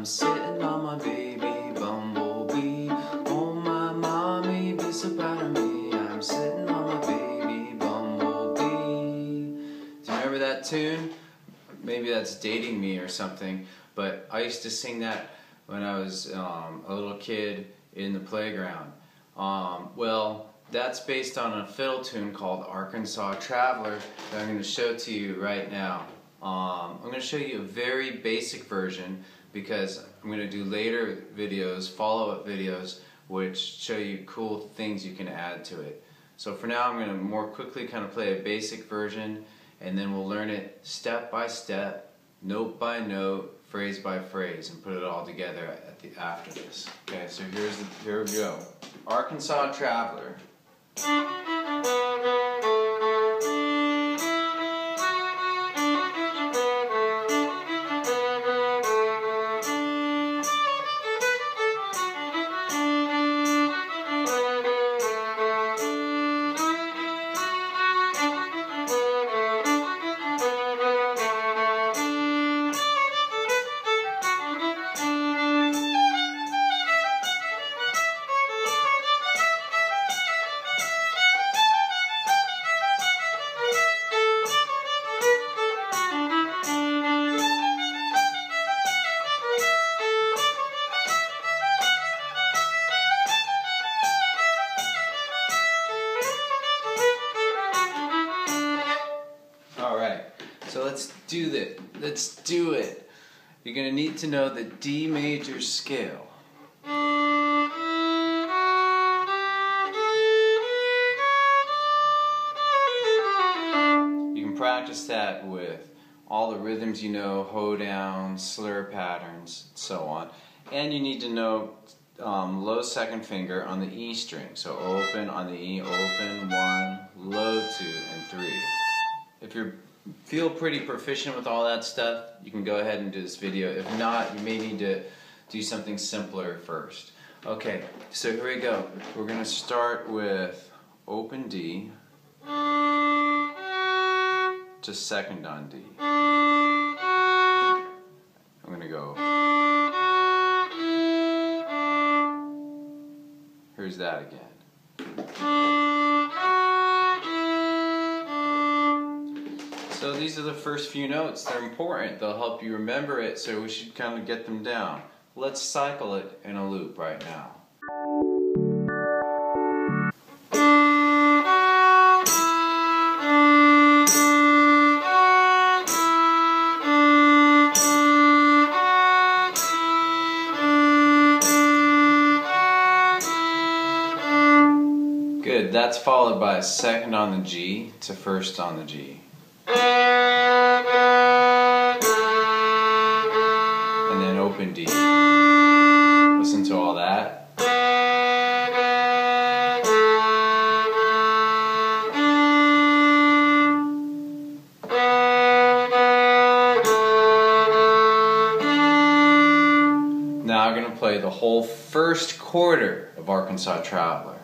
I'm sitting on my baby bumblebee. Oh my mommy, be so proud of me. I'm sitting on my baby bumblebee. Do you remember that tune? Maybe that's dating me or something, but I used to sing that when I was um, a little kid in the playground. Um, well, that's based on a fiddle tune called Arkansas Traveler that I'm going to show to you right now. Um, I'm going to show you a very basic version because I'm going to do later videos, follow-up videos, which show you cool things you can add to it. So for now I'm going to more quickly kind of play a basic version and then we'll learn it step by step, note by note, phrase by phrase and put it all together at the, after this. Okay, so here's the, here we go. Arkansas Traveler. Do that. Let's do it. You're going to need to know the D major scale. You can practice that with all the rhythms you know, hoedown, slur patterns, so on. And you need to know um, low second finger on the E string. So open on the E, open, one, low two, and three. If you feel pretty proficient with all that stuff, you can go ahead and do this video. If not, you may need to do something simpler first. Okay, so here we go. We're to start with open D to second on D. I'm to go. Here's that again. So these are the first few notes. They're important. They'll help you remember it, so we should kind of get them down. Let's cycle it in a loop right now. Good, that's followed by a second on the G to first on the G. play the whole first quarter of Arkansas Traveler.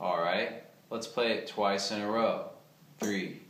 Alright, let's play it twice in a row. Three,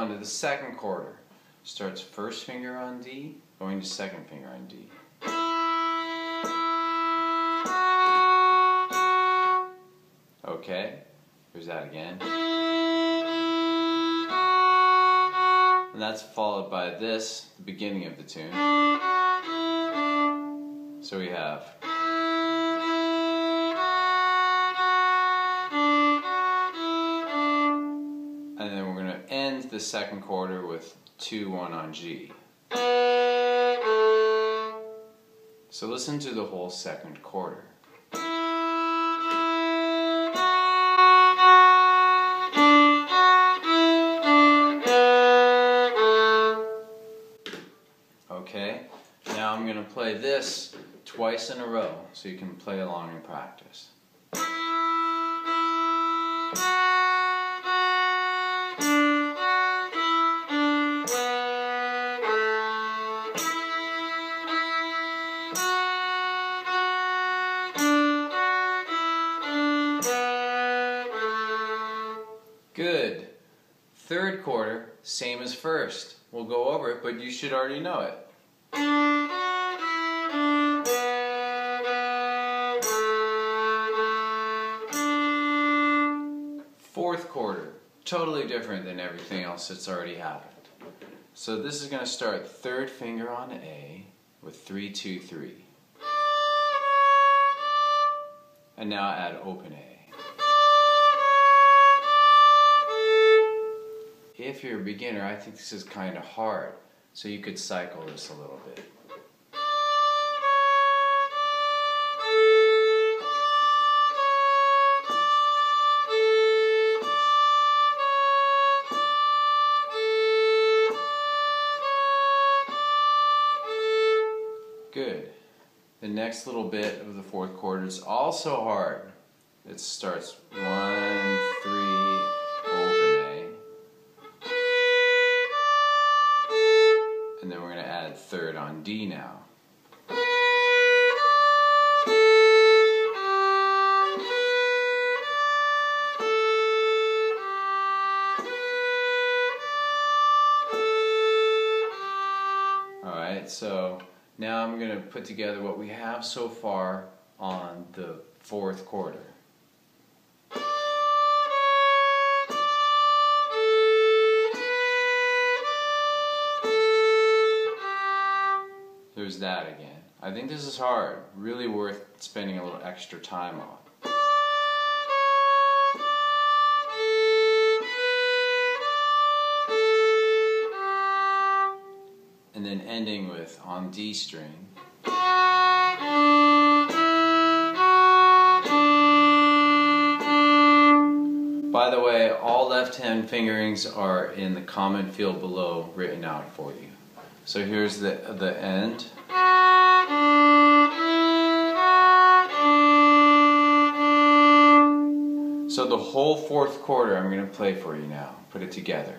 on to the second quarter. Starts first finger on D, going to second finger on D. Okay, here's that again. And that's followed by this, the beginning of the tune. So we have the second quarter with 2 1 on G. So listen to the whole second quarter. Okay, now I'm going to play this twice in a row so you can play along and practice. But you should already know it. Fourth quarter, totally different than everything else that's already happened. So this is going to start third finger on A with three, two, three. And now add open A. If you're a beginner, I think this is kind of hard, so you could cycle this a little bit. Good. The next little bit of the fourth quarter is also hard. It starts one, on D now. Alright, so now I'm going to put together what we have so far on the fourth quarter. I think this is hard, really worth spending a little extra time on. And then ending with on D string. By the way, all left hand fingerings are in the comment field below written out for you. So here's the, the end. So the whole fourth quarter I'm going to play for you now. Put it together.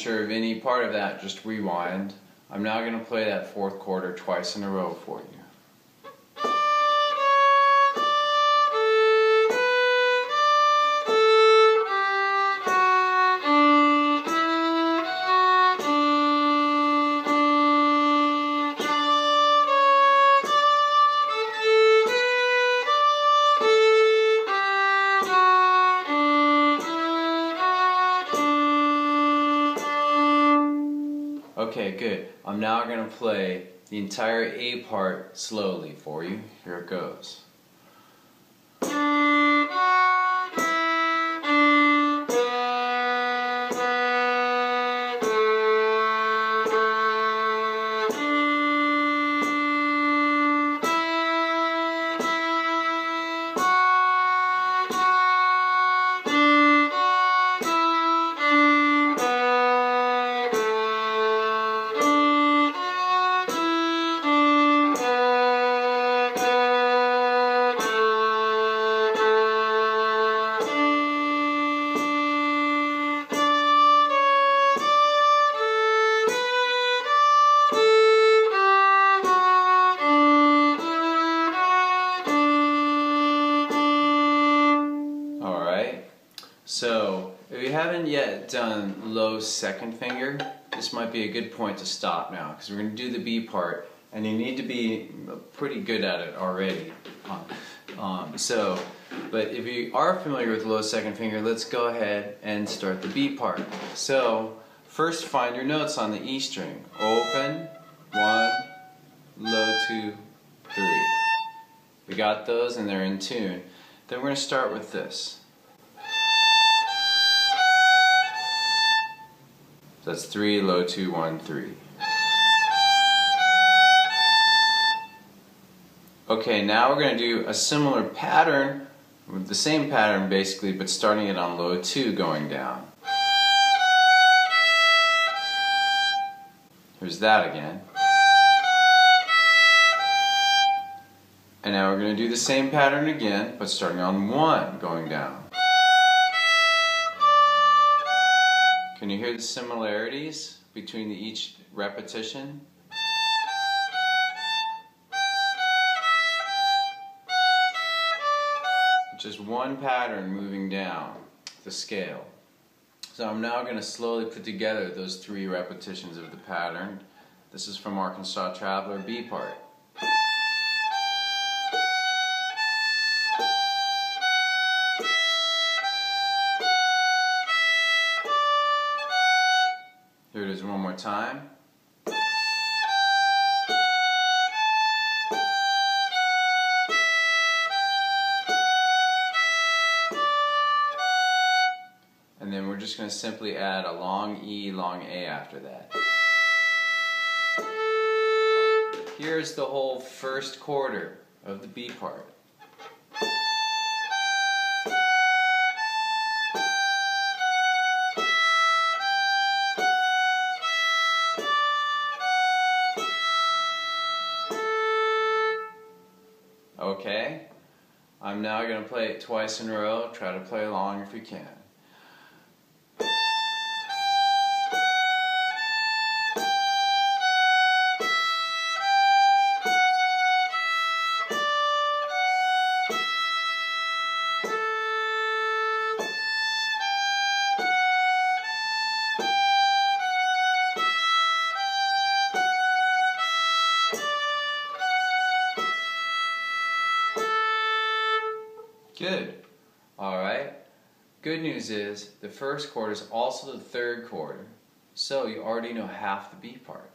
Unsure of any part of that, just rewind. I'm now going to play that fourth quarter twice in a row for you. Play the entire A part slowly for you. Here it goes. Haven't yet done low second finger, this might be a good point to stop now because we're going to do the B part and you need to be pretty good at it already. Um, so, but if you are familiar with low second finger, let's go ahead and start the B part. So, first find your notes on the E string. Open, one, low two, three. We got those and they're in tune. Then we're going to start with this. So that's three, low two, one, three. Okay, now we're going to do a similar pattern, the same pattern basically, but starting it on low 2 going down. Here's that again. And now we're going to do the same pattern again, but starting on 1 going down. Can you hear the similarities between each repetition? just one pattern moving down the scale. So I'm now going to slowly put together those three repetitions of the pattern. This is from Arkansas Traveler B part. Here it is one more time. And then we're just going to simply add a long E, long A after that. Here's the whole first quarter of the B part. Okay, I'm now going to play it twice in a row. Try to play along if you can. Good. All right. Good news is the first chord is also the third chord, so you already know half the B part.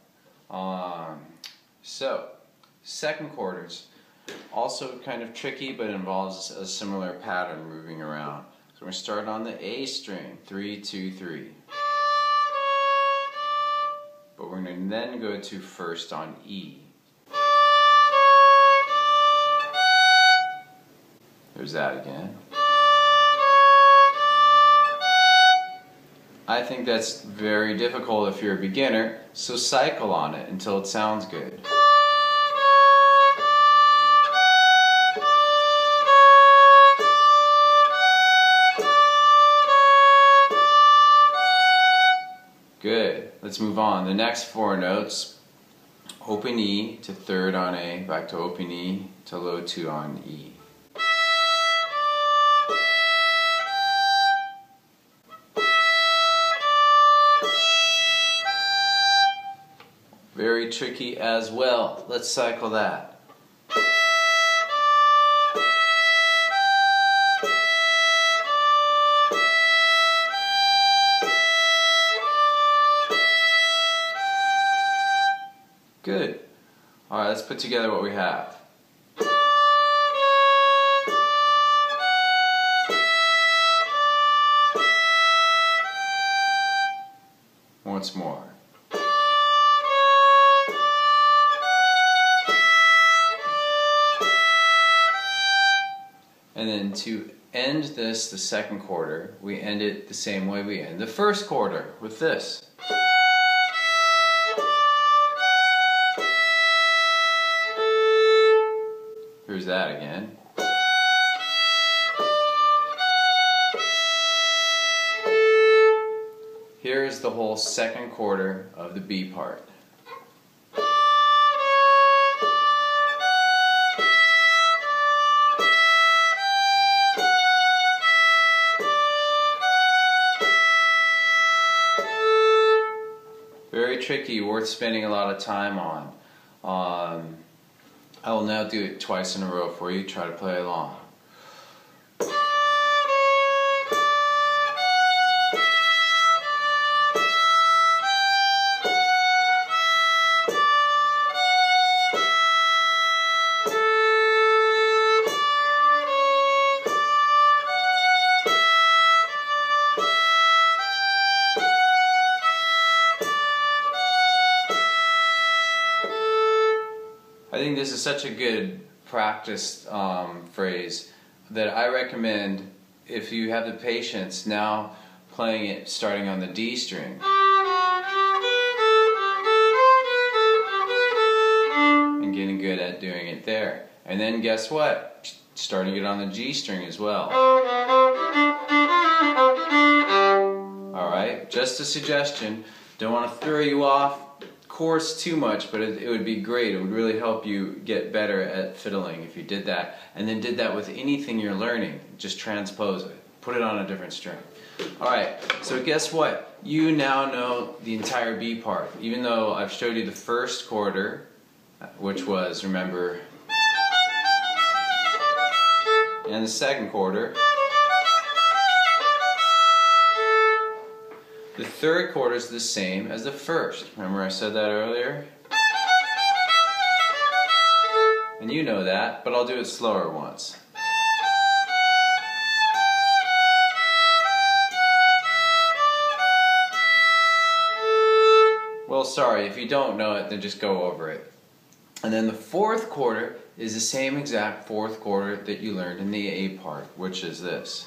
Um, so, second quarters also kind of tricky, but involves a similar pattern moving around. So we're start on the A string, three, two, three. But we're going to then go to first on E. There's that again. I think that's very difficult if you're a beginner, so cycle on it until it sounds good. Good. Let's move on. The next four notes, open E to third on A, back to open E to low 2 on E. Very tricky as well. Let's cycle that. Good. All right, let's put together what we have. And then to end this, the second quarter, we end it the same way we end the first quarter, with this. Here's that again. Here's the whole second quarter of the B part. Very tricky, worth spending a lot of time on. Um, I will now do it twice in a row for you. Try to play along. I think this is such a good practice um, phrase that I recommend if you have the patience now playing it starting on the D string. And getting good at doing it there. And then guess what? Starting it on the G string as well. Alright, just a suggestion. Don't want to throw you off course too much, but it, it, would be great. It would really help you get better at fiddling if you did that. And then did that with anything you're learning. Just transpose it. Put it on a different string. Alright, so guess what? You now know the entire B part. Even though I've showed you the first quarter, which was, remember, and the second quarter. The third quarter is the same as the first. Remember I said that earlier? And you know that, but I'll do it slower once. Well, sorry, if you don't know it, then just go over it. And then the fourth quarter is the same exact fourth quarter that you learned in the A part, which is this.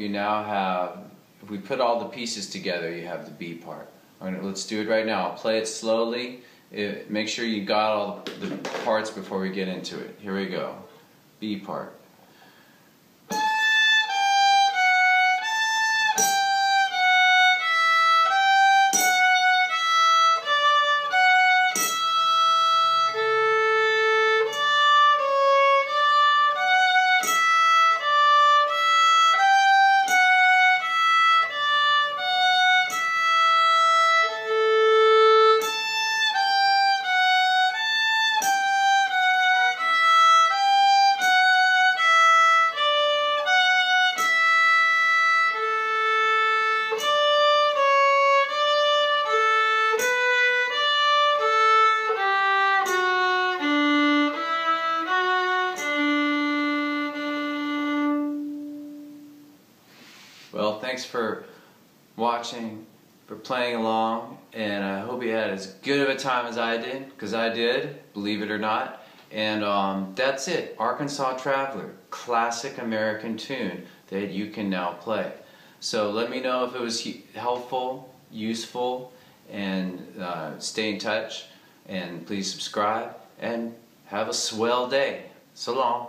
You now have, if we put all the pieces together, you have the B part. Let's do it right now. I'll play it slowly. It, make sure you got all the parts before we get into it. Here we go. B part. Watching, for playing along, and I hope you had as good of a time as I did, because I did, believe it or not. And um, that's it, Arkansas Traveler, classic American tune that you can now play. So let me know if it was helpful, useful, and uh, stay in touch, and please subscribe, and have a swell day. So long.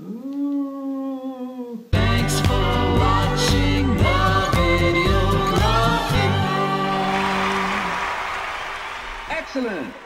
Ooh. Excellent.